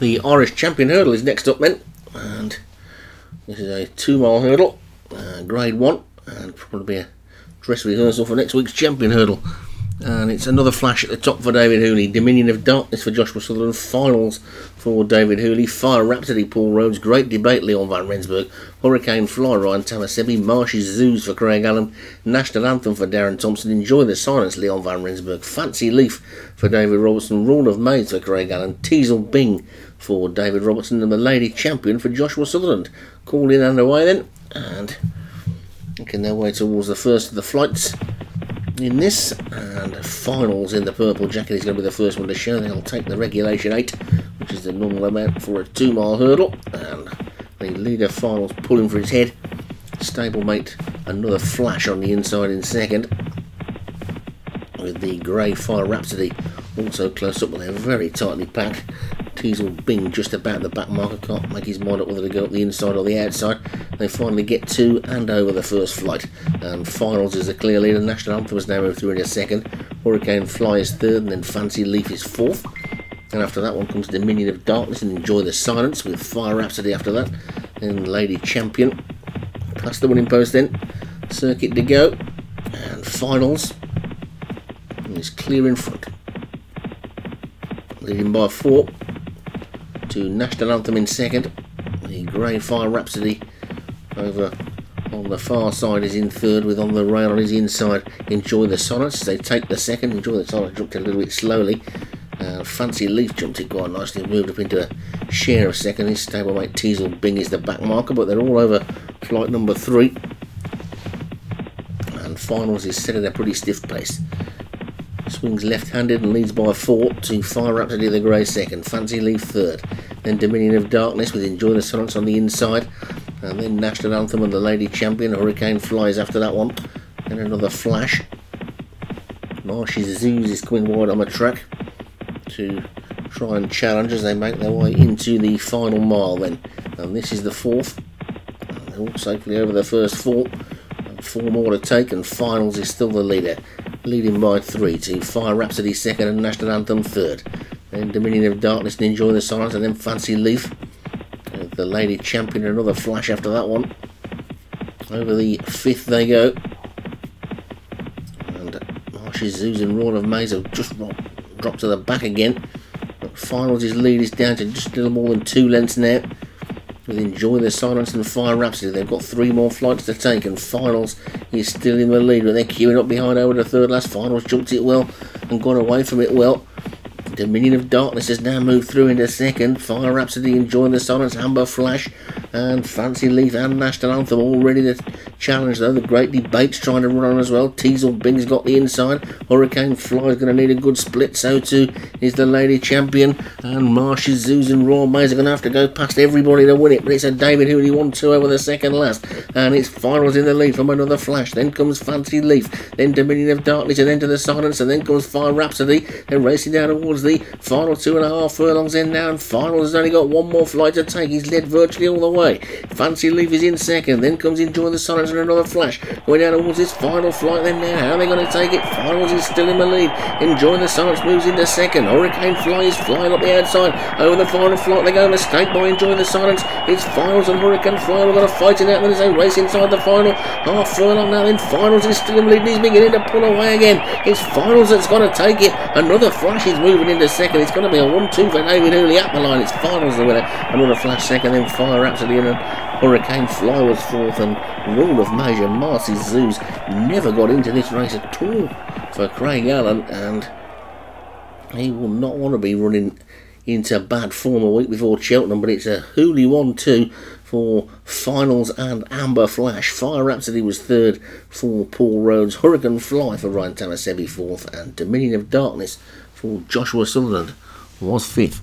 The Irish Champion Hurdle is next up then, and this is a two mile hurdle, uh, grade one, and probably be a dress rehearsal for next week's Champion Hurdle. And it's another flash at the top for David Hooley. Dominion of Darkness for Joshua Sutherland. Finals for David Hooley. Fire Rhapsody, Paul Rhodes. Great Debate, Leon Van Rensburg. Hurricane Fly, Ryan Tamasebi. Marshes Zoos for Craig Allen. National Anthem for Darren Thompson. Enjoy the Silence, Leon Van Rensburg. Fancy Leaf for David Robertson. Rule of Maids for Craig Allen. Teasel Bing for David Robertson. And the Lady Champion for Joshua Sutherland. Call in underway then. And making their way towards the first of the flights in this and finals in the purple jacket is going to be the first one to show. They'll take the regulation 8 which is the normal amount for a 2 mile hurdle and the leader finals pulling for his head. Stablemate another flash on the inside in second. With the grey fire rhapsody also close up but they're very tightly packed Teasel Bing just about the back marker, can't make his mind up whether to go up the inside or the outside. They finally get to and over the first flight. And finals is the clear leader. National Anthem is now moved through in a second. Hurricane Fly is third, and then Fancy Leaf is fourth. And after that one comes Dominion of Darkness and Enjoy the Silence with Fire Rhapsody after that. Then Lady Champion. Past the winning post then. Circuit to go. And finals. Is clear in front. Leading by four to National Anthem in second. The Grey Fire Rhapsody over on the far side is in third with on the rail on his inside. Enjoy the Silence. They take the second. Enjoy the Silence jumped a little bit slowly. Uh, Fancy Leaf jumped it quite nicely moved up into a share of second. His stablemate Teasel Bing is the back marker, but they're all over flight number three. And finals is set at a pretty stiff pace. Swings left-handed and leads by four to Fire up Rhapsody the Grey second. Fancy Leaf third. Then Dominion of Darkness with Enjoy the Silence on the inside. And then National Anthem and the Lady Champion. Hurricane flies after that one. Then another flash. Marshy Zoos is coming wide on the track to try and challenge as they make their way into the final mile then. And this is the fourth. And they're all safely over the first four. Four more to take and finals is still the leader leading by three to Fire Rhapsody second and National Anthem third. Then Dominion of Darkness and Enjoy the Silence and then Fancy Leaf. Uh, the Lady Champion, another flash after that one. Over the fifth they go. And Marshes Zoos and Roar of Maze have just dropped to the back again. But finals lead is down to just a little more than two lengths now with Enjoy the Silence and Fire Rhapsody. They've got three more flights to take, and Finals is still in the lead, but they're queuing up behind over the third last. Finals jumped it well and gone away from it well. Dominion of Darkness has now moved through into second. Fire Rhapsody enjoying the silence. Another Flash and Fancy Leaf and National Anthem all ready to challenge though. The Great Debate's trying to run on as well. Teasel Bing's got the inside. Hurricane Fly's going to need a good split. So too is the Lady Champion. And Marshes, Zoos and Raw Maze are going to have to go past everybody to win it. But it's a David Hooley 1-2 over the second last. And it's finals in the lead from another Flash. Then comes Fancy Leaf. Then Dominion of Darkness and then to the silence. And then comes Fire Rhapsody. They're racing down towards the final two and a half furlongs in now, and final has only got one more flight to take. He's led virtually all the way. Fancy Leaf is in second, then comes Enjoy the Silence and another flash. Going down towards his final flight then now. How are they going to take it? Finals is still in the lead. Enjoy the Silence moves into second. Hurricane Fly is flying up the outside. Over the final flight, they go mistake by Enjoy the Silence. It's Finals and Hurricane Fly. We're going to fight it out. As they race inside the final half furlong now. Then Finals is still in the lead. He's beginning to pull away again. It's Finals that's going to take it. Another flash is moving into second. It's going to be a 1-2 for David Hooley up the line. It's finals the winner. Another flash second, then Fire And Hurricane Fly was fourth, and Rule of Major Marcy Zoos never got into this race at all for Craig Allen, and he will not want to be running into bad form a week before Cheltenham, but it's a Hooley 1-2 for finals and Another Flash. Fire Rhapsody was third for Paul Rhodes. Hurricane Fly for Ryan Tamasebi fourth, and Dominion of Darkness for Joshua Sutherland was fifth.